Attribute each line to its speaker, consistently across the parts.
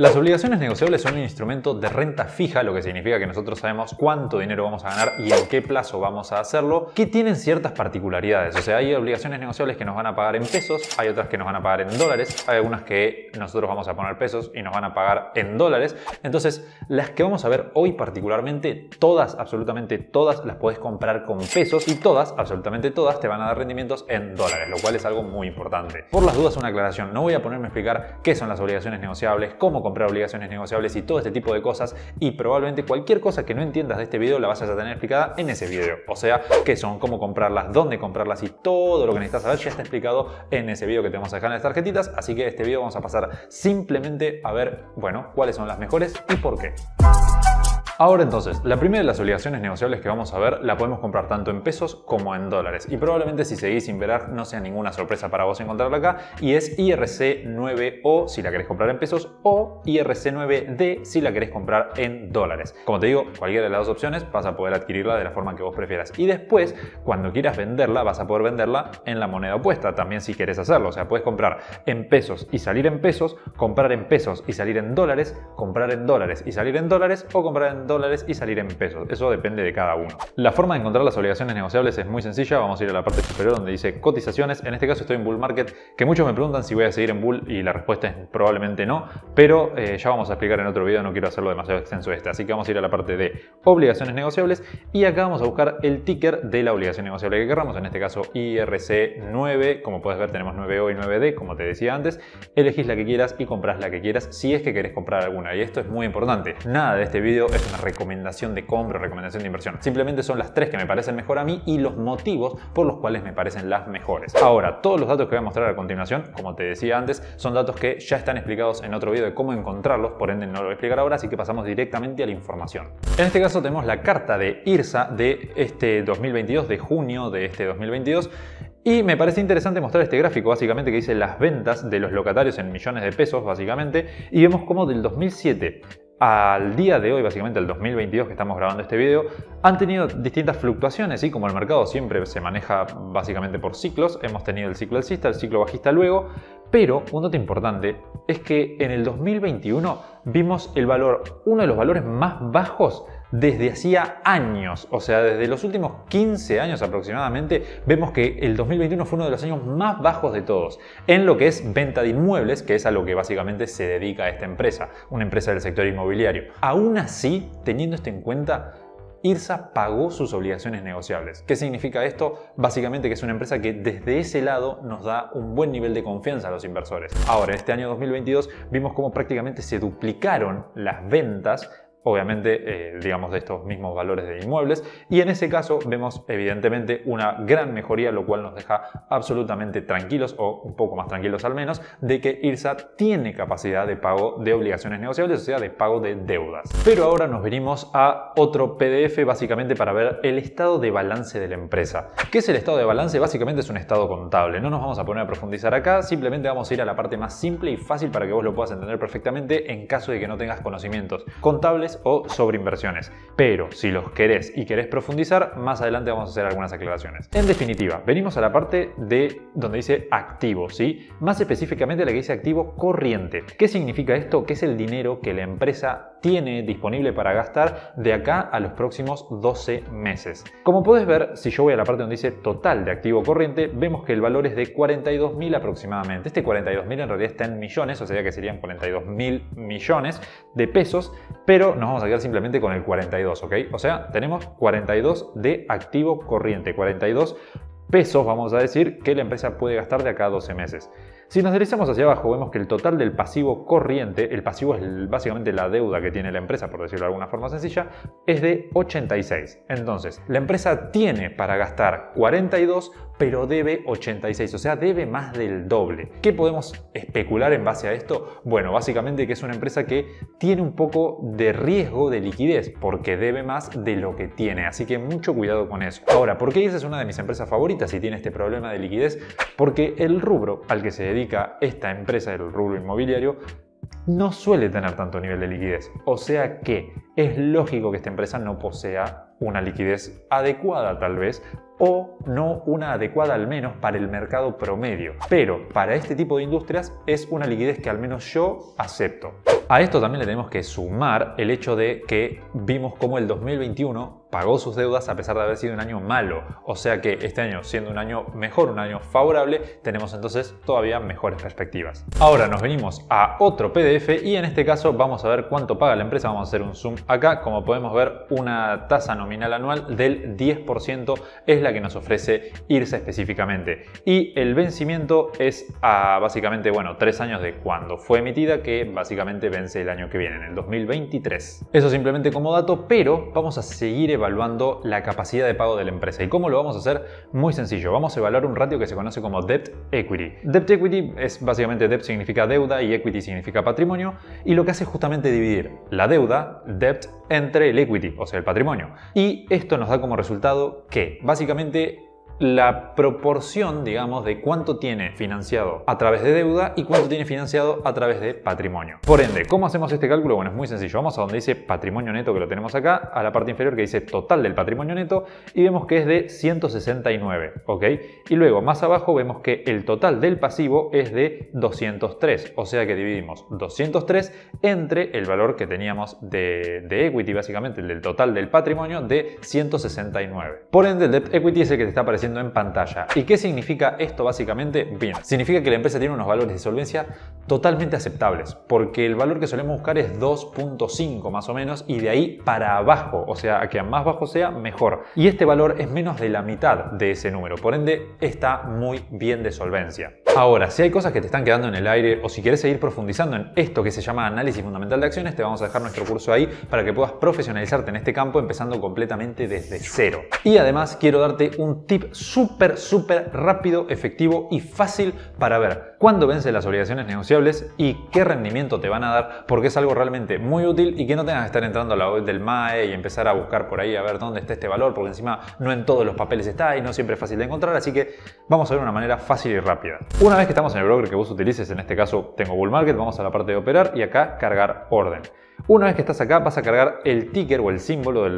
Speaker 1: Las obligaciones negociables son un instrumento de renta fija, lo que significa que nosotros sabemos cuánto dinero vamos a ganar y en qué plazo vamos a hacerlo, que tienen ciertas particularidades. O sea, hay obligaciones negociables que nos van a pagar en pesos, hay otras que nos van a pagar en dólares, hay algunas que nosotros vamos a poner pesos y nos van a pagar en dólares. Entonces, las que vamos a ver hoy particularmente, todas, absolutamente todas, las podés comprar con pesos y todas, absolutamente todas, te van a dar rendimientos en dólares, lo cual es algo muy importante. Por las dudas, una aclaración. No voy a ponerme a explicar qué son las obligaciones negociables, cómo comprar obligaciones negociables y todo este tipo de cosas y probablemente cualquier cosa que no entiendas de este video la vayas a tener explicada en ese video. O sea, qué son, cómo comprarlas, dónde comprarlas y todo lo que necesitas saber ya está explicado en ese video que te vamos a dejar en las tarjetitas. Así que este video vamos a pasar simplemente a ver, bueno, cuáles son las mejores y por qué. Ahora entonces, la primera de las obligaciones negociables que vamos a ver la podemos comprar tanto en pesos como en dólares. Y probablemente si seguís sin ver no sea ninguna sorpresa para vos encontrarla acá. Y es IRC9O si la querés comprar en pesos o IRC9D si la querés comprar en dólares. Como te digo, cualquiera de las dos opciones vas a poder adquirirla de la forma que vos prefieras. Y después, cuando quieras venderla, vas a poder venderla en la moneda opuesta también si querés hacerlo. O sea, puedes comprar en pesos y salir en pesos, comprar en pesos y salir en dólares, comprar en dólares y salir en dólares o comprar en dólares y salir en pesos. Eso depende de cada uno. La forma de encontrar las obligaciones negociables es muy sencilla. Vamos a ir a la parte superior donde dice cotizaciones. En este caso estoy en Bull Market, que muchos me preguntan si voy a seguir en Bull y la respuesta es probablemente no, pero eh, ya vamos a explicar en otro video, no quiero hacerlo demasiado extenso este. Así que vamos a ir a la parte de obligaciones negociables y acá vamos a buscar el ticker de la obligación negociable que queramos, en este caso IRC9, como puedes ver tenemos 9O y 9D, como te decía antes, elegís la que quieras y compras la que quieras si es que querés comprar alguna. Y esto es muy importante. Nada de este video es una recomendación de compra o recomendación de inversión. Simplemente son las tres que me parecen mejor a mí y los motivos por los cuales me parecen las mejores. Ahora, todos los datos que voy a mostrar a continuación, como te decía antes, son datos que ya están explicados en otro video de cómo encontrarlos, por ende no lo voy a explicar ahora, así que pasamos directamente a la información. En este caso tenemos la carta de IRSA de este 2022, de junio de este 2022, y me parece interesante mostrar este gráfico básicamente que dice las ventas de los locatarios en millones de pesos básicamente y vemos como del 2007 al día de hoy, básicamente el 2022 que estamos grabando este video, han tenido distintas fluctuaciones y como el mercado siempre se maneja básicamente por ciclos, hemos tenido el ciclo alcista, el ciclo bajista luego, pero un dato importante es que en el 2021 vimos el valor, uno de los valores más bajos desde hacía años, o sea, desde los últimos 15 años aproximadamente, vemos que el 2021 fue uno de los años más bajos de todos en lo que es venta de inmuebles, que es a lo que básicamente se dedica esta empresa, una empresa del sector inmobiliario. Aún así, teniendo esto en cuenta, IRSA pagó sus obligaciones negociables. ¿Qué significa esto? Básicamente que es una empresa que desde ese lado nos da un buen nivel de confianza a los inversores. Ahora, este año 2022 vimos cómo prácticamente se duplicaron las ventas obviamente, eh, digamos, de estos mismos valores de inmuebles. Y en ese caso vemos evidentemente una gran mejoría, lo cual nos deja absolutamente tranquilos, o un poco más tranquilos al menos, de que IRSA tiene capacidad de pago de obligaciones negociables, o sea, de pago de deudas. Pero ahora nos venimos a otro PDF básicamente para ver el estado de balance de la empresa. ¿Qué es el estado de balance? Básicamente es un estado contable. No nos vamos a poner a profundizar acá, simplemente vamos a ir a la parte más simple y fácil para que vos lo puedas entender perfectamente en caso de que no tengas conocimientos contables o sobre inversiones. Pero si los querés y querés profundizar, más adelante vamos a hacer algunas aclaraciones. En definitiva, venimos a la parte de donde dice activo, ¿sí? Más específicamente la que dice activo corriente. ¿Qué significa esto? Que es el dinero que la empresa tiene disponible para gastar de acá a los próximos 12 meses. Como puedes ver, si yo voy a la parte donde dice total de activo corriente, vemos que el valor es de 42.000 aproximadamente. Este 42.000 en realidad está en millones, o sea que serían 42.000 millones de pesos, pero nos vamos a quedar simplemente con el 42, ¿ok? O sea, tenemos 42 de activo corriente, 42 pesos, vamos a decir, que la empresa puede gastar de acá a 12 meses. Si nos deslizamos hacia abajo, vemos que el total del pasivo corriente, el pasivo es básicamente la deuda que tiene la empresa, por decirlo de alguna forma sencilla, es de 86. Entonces, la empresa tiene para gastar 42, pero debe 86, o sea, debe más del doble. ¿Qué podemos especular en base a esto? Bueno, básicamente que es una empresa que tiene un poco de riesgo de liquidez, porque debe más de lo que tiene, así que mucho cuidado con eso. Ahora, ¿por qué esa es una de mis empresas favoritas si tiene este problema de liquidez? Porque el rubro al que se dedica esta empresa del rubro inmobiliario no suele tener tanto nivel de liquidez. O sea que es lógico que esta empresa no posea una liquidez adecuada tal vez o no una adecuada al menos para el mercado promedio. Pero para este tipo de industrias es una liquidez que al menos yo acepto. A esto también le tenemos que sumar el hecho de que vimos como el 2021 pagó sus deudas a pesar de haber sido un año malo. O sea que este año, siendo un año mejor, un año favorable, tenemos entonces todavía mejores perspectivas. Ahora nos venimos a otro PDF y en este caso vamos a ver cuánto paga la empresa. Vamos a hacer un zoom acá. Como podemos ver, una tasa nominal anual del 10% es la que nos ofrece IRSA específicamente. Y el vencimiento es a básicamente, bueno, tres años de cuando fue emitida, que básicamente vence el año que viene, en el 2023. Eso simplemente como dato, pero vamos a seguir evaluando la capacidad de pago de la empresa. ¿Y cómo lo vamos a hacer? Muy sencillo. Vamos a evaluar un ratio que se conoce como Debt Equity. Debt Equity es básicamente Debt significa deuda y Equity significa patrimonio. Y lo que hace es justamente dividir la deuda, Debt, entre el Equity, o sea, el patrimonio. Y esto nos da como resultado que básicamente la proporción, digamos, de cuánto tiene financiado a través de deuda y cuánto tiene financiado a través de patrimonio. Por ende, ¿cómo hacemos este cálculo? Bueno, es muy sencillo. Vamos a donde dice patrimonio neto, que lo tenemos acá, a la parte inferior que dice total del patrimonio neto y vemos que es de 169, ¿ok? Y luego, más abajo, vemos que el total del pasivo es de 203, o sea que dividimos 203 entre el valor que teníamos de, de equity, básicamente, el del total del patrimonio de 169. Por ende, el debt equity es el que te está apareciendo en pantalla. ¿Y qué significa esto básicamente? Bien, significa que la empresa tiene unos valores de solvencia totalmente aceptables, porque el valor que solemos buscar es 2.5 más o menos y de ahí para abajo, o sea, que a más bajo sea, mejor. Y este valor es menos de la mitad de ese número, por ende está muy bien de solvencia. Ahora, si hay cosas que te están quedando en el aire o si quieres seguir profundizando en esto que se llama análisis fundamental de acciones, te vamos a dejar nuestro curso ahí para que puedas profesionalizarte en este campo empezando completamente desde cero. Y además quiero darte un tip súper, súper rápido, efectivo y fácil para ver cuándo vencen las obligaciones negociables y qué rendimiento te van a dar, porque es algo realmente muy útil y que no tengas que estar entrando a la web del MAE y empezar a buscar por ahí a ver dónde está este valor, porque encima no en todos los papeles está y no siempre es fácil de encontrar, así que vamos a ver una manera fácil y rápida. Una vez que estamos en el broker que vos utilices, en este caso tengo Bull Market, vamos a la parte de operar y acá cargar orden. Una vez que estás acá vas a cargar el ticker o el símbolo, de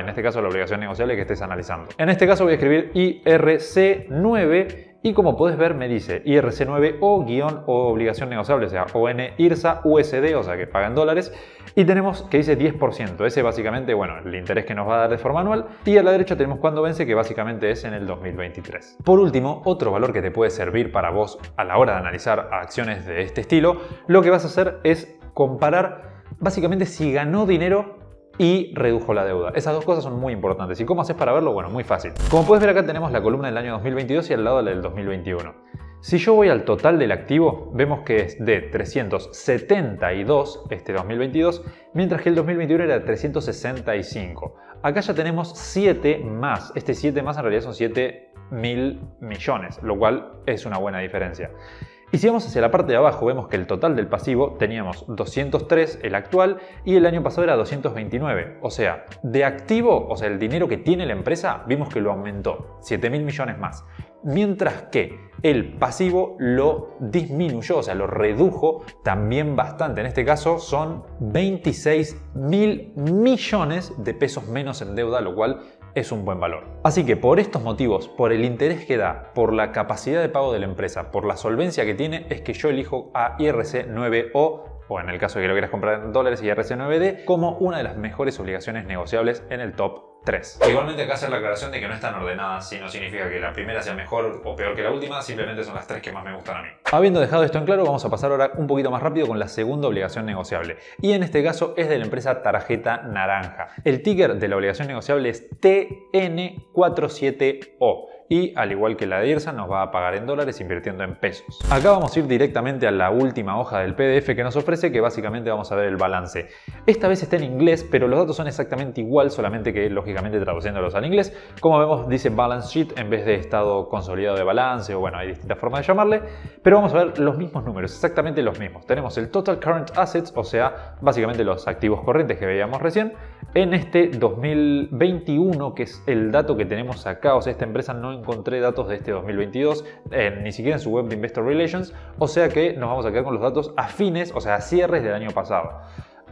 Speaker 1: en este caso la obligación negociable que estés analizando. En este caso voy a escribir IRC9 y como puedes ver me dice IRC9 o guion o obligación negociable, o sea, ON IRSA USD, o sea que pagan dólares. Y tenemos que dice 10%, ese básicamente, bueno, el interés que nos va a dar de forma anual. Y a la derecha tenemos cuándo vence, que básicamente es en el 2023. Por último, otro valor que te puede servir para vos a la hora de analizar acciones de este estilo, lo que vas a hacer es comparar básicamente si ganó dinero y redujo la deuda. Esas dos cosas son muy importantes. ¿Y cómo haces para verlo? Bueno, muy fácil. Como puedes ver acá tenemos la columna del año 2022 y al lado la del 2021. Si yo voy al total del activo, vemos que es de 372 este 2022, mientras que el 2021 era de 365. Acá ya tenemos 7 más. Este 7 más en realidad son 7 mil millones, lo cual es una buena diferencia. Y si vamos hacia la parte de abajo, vemos que el total del pasivo teníamos 203, el actual, y el año pasado era 229. O sea, de activo, o sea, el dinero que tiene la empresa, vimos que lo aumentó, 7 mil millones más. Mientras que el pasivo lo disminuyó, o sea, lo redujo también bastante. En este caso son 26 mil millones de pesos menos en deuda, lo cual es un buen valor. Así que por estos motivos, por el interés que da, por la capacidad de pago de la empresa, por la solvencia que tiene, es que yo elijo a IRC 9O o en el caso de que lo quieras comprar en dólares IRC 9D, como una de las mejores obligaciones negociables en el top 3. Igualmente acá hacer la aclaración de que no están ordenadas si no significa que la primera sea mejor o peor que la última, simplemente son las tres que más me gustan a mí. Habiendo dejado esto en claro, vamos a pasar ahora un poquito más rápido con la segunda obligación negociable. Y en este caso es de la empresa Tarjeta Naranja. El ticker de la obligación negociable es TN47O y al igual que la de IRSA nos va a pagar en dólares invirtiendo en pesos. Acá vamos a ir directamente a la última hoja del PDF que nos ofrece que básicamente vamos a ver el balance. Esta vez está en inglés pero los datos son exactamente igual solamente que lógicamente traduciéndolos al inglés. Como vemos dice balance sheet en vez de estado consolidado de balance o bueno hay distintas formas de llamarle pero vamos a ver los mismos números, exactamente los mismos. Tenemos el total current assets o sea básicamente los activos corrientes que veíamos recién en este 2021 que es el dato que tenemos acá o sea esta empresa no encontré datos de este 2022, ni siquiera en su web de Investor Relations, o sea que nos vamos a quedar con los datos afines, o sea, cierres del año pasado.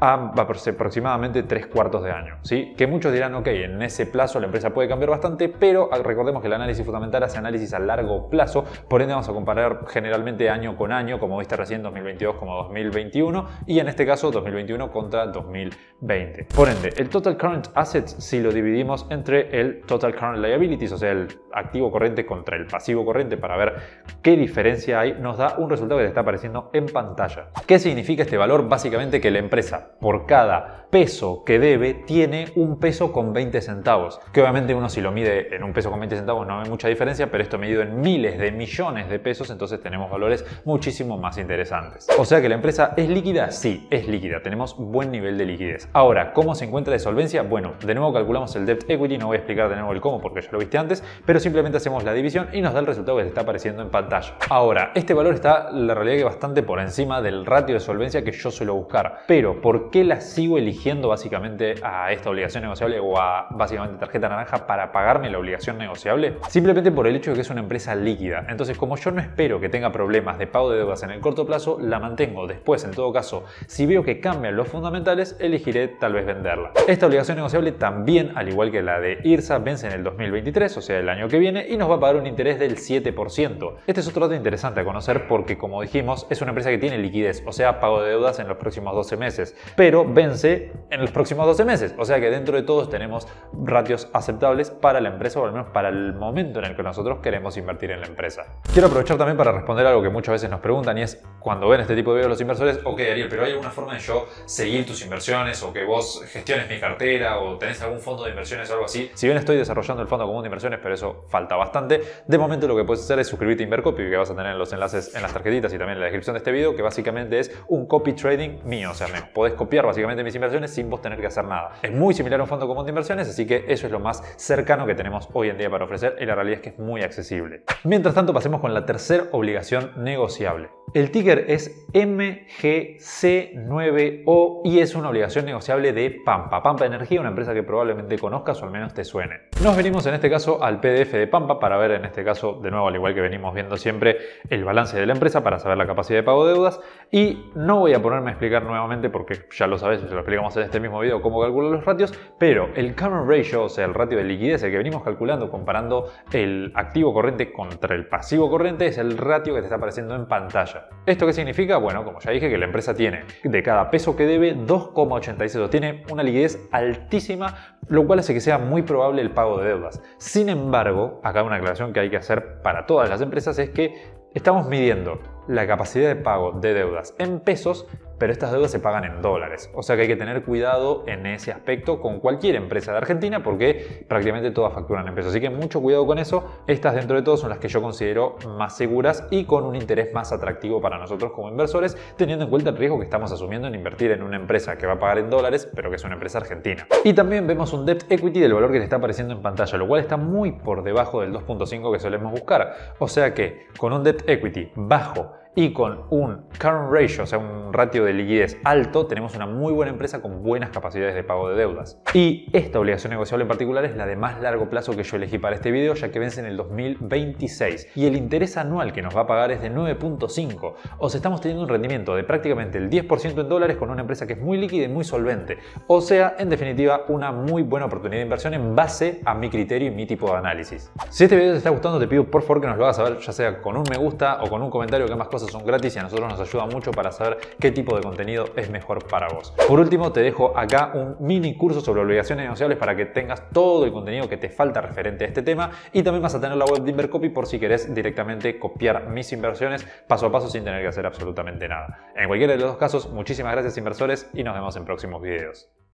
Speaker 1: A aproximadamente tres cuartos de año. ¿sí? Que muchos dirán, ok, en ese plazo la empresa puede cambiar bastante, pero recordemos que el análisis fundamental hace análisis a largo plazo, por ende vamos a comparar generalmente año con año, como viste recién 2022 como 2021, y en este caso 2021 contra 2020. Por ende, el Total Current Assets, si lo dividimos entre el Total Current Liabilities, o sea, el activo corriente contra el pasivo corriente para ver qué diferencia hay, nos da un resultado que te está apareciendo en pantalla. ¿Qué significa este valor? Básicamente que la empresa por cada peso que debe tiene un peso con 20 centavos. Que obviamente uno si lo mide en un peso con 20 centavos no hay mucha diferencia, pero esto medido en miles de millones de pesos, entonces tenemos valores muchísimo más interesantes. O sea que la empresa es líquida, sí, es líquida, tenemos buen nivel de liquidez. Ahora, ¿cómo se encuentra de solvencia? Bueno, de nuevo calculamos el debt equity, no voy a explicar de nuevo el cómo porque ya lo viste antes, pero simplemente hacemos la división y nos da el resultado que te está apareciendo en pantalla. Ahora, este valor está la realidad que bastante por encima del ratio de solvencia que yo suelo buscar, pero ¿por qué la sigo eligiendo básicamente a esta obligación negociable o a básicamente tarjeta naranja para pagarme la obligación negociable? Simplemente por el hecho de que es una empresa líquida. Entonces, como yo no espero que tenga problemas de pago de deudas en el corto plazo, la mantengo. Después, en todo caso, si veo que cambian los fundamentales, elegiré tal vez venderla. Esta obligación negociable también, al igual que la de IRSA, vence en el 2023, o sea, el año que viene, y nos va a pagar un interés del 7%. Este es otro dato interesante a conocer porque, como dijimos, es una empresa que tiene liquidez, o sea, pago de deudas en los próximos 12 meses, pero vence en los próximos 12 meses, o sea que dentro de todos tenemos ratios aceptables para la empresa, o al menos para el momento en el que nosotros queremos invertir en la empresa. Quiero aprovechar también para responder algo que muchas veces nos preguntan y es cuando ven este tipo de videos los inversores, ok Ariel, pero ¿hay alguna forma de yo seguir tus inversiones o que vos gestiones mi cartera o tenés algún fondo de inversiones o algo así? Si bien estoy desarrollando el fondo común de inversiones, pero eso falta bastante, de momento lo que puedes hacer es suscribirte a Invercopy, que vas a tener los enlaces en las tarjetitas y también en la descripción de este video, que básicamente es un copy trading mío, o sea, me podés copiar básicamente mis inversiones sin vos tener que hacer nada. Es muy similar a un fondo común de inversiones, así que eso es lo más cercano que tenemos hoy en día para ofrecer y la realidad es que es muy accesible. Mientras tanto, pasemos con la tercera obligación negociable. El ticker es MGC9O y es una obligación negociable de Pampa. Pampa Energía, una empresa que probablemente conozcas o al menos te suene. Nos venimos en este caso al PDF de Pampa para ver en este caso, de nuevo, al igual que venimos viendo siempre, el balance de la empresa para saber la capacidad de pago de deudas. Y no voy a ponerme a explicar nuevamente porque ya lo sabes, se lo explicamos en este mismo video cómo calculo los ratios, pero el current ratio, o sea, el ratio de liquidez, el que venimos calculando comparando el activo corriente contra el pasivo corriente, es el ratio que te está apareciendo en pantalla. ¿Esto qué significa? Bueno, como ya dije, que la empresa tiene de cada peso que debe 2,86. Tiene una liquidez altísima, lo cual hace que sea muy probable el pago de deudas. Sin embargo, acá una aclaración que hay que hacer para todas las empresas es que estamos midiendo la capacidad de pago de deudas en pesos pero estas deudas se pagan en dólares. O sea que hay que tener cuidado en ese aspecto con cualquier empresa de Argentina porque prácticamente todas facturan en pesos. Así que mucho cuidado con eso. Estas dentro de todo son las que yo considero más seguras y con un interés más atractivo para nosotros como inversores, teniendo en cuenta el riesgo que estamos asumiendo en invertir en una empresa que va a pagar en dólares, pero que es una empresa argentina. Y también vemos un debt equity del valor que te está apareciendo en pantalla, lo cual está muy por debajo del 2.5 que solemos buscar. O sea que con un debt equity bajo y con un current ratio, o sea, un ratio de liquidez alto, tenemos una muy buena empresa con buenas capacidades de pago de deudas. Y esta obligación negociable en particular es la de más largo plazo que yo elegí para este video, ya que vence en el 2026 y el interés anual que nos va a pagar es de 9.5. O sea, estamos teniendo un rendimiento de prácticamente el 10% en dólares con una empresa que es muy líquida y muy solvente. O sea, en definitiva, una muy buena oportunidad de inversión en base a mi criterio y mi tipo de análisis. Si este video te está gustando, te pido por favor que nos lo hagas saber, ya sea con un me gusta o con un comentario que más son gratis y a nosotros nos ayuda mucho para saber qué tipo de contenido es mejor para vos. Por último, te dejo acá un mini curso sobre obligaciones negociables para que tengas todo el contenido que te falta referente a este tema y también vas a tener la web de Invercopy por si querés directamente copiar mis inversiones paso a paso sin tener que hacer absolutamente nada. En cualquiera de los dos casos, muchísimas gracias inversores y nos vemos en próximos videos.